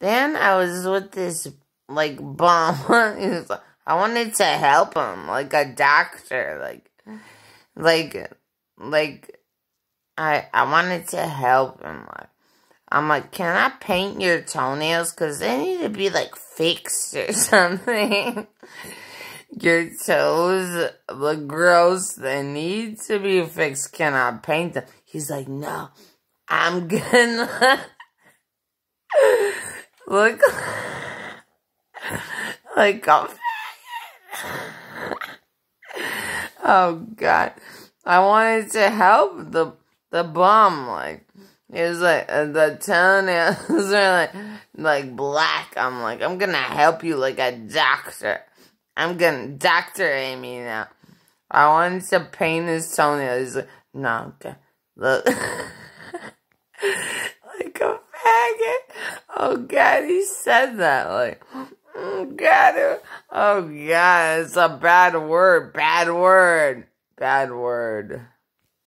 then I was with this like bum. I wanted to help him, like a doctor, like, like, like, I I wanted to help him. Like, I'm like, can I paint your toenails? Cause they need to be like fixed or something. your toes look gross. They need to be fixed. Can I paint them? He's like, no, I'm gonna look like a oh god. I wanted to help the the bum like it was like uh, the toenails are like like black. I'm like I'm gonna help you like a doctor. I'm gonna doctor Amy now. I wanted to paint his toenails. He's like, no, okay. look like a faggot. Oh god, he said that like. Oh God. Oh God. It's a bad word. Bad word. Bad word.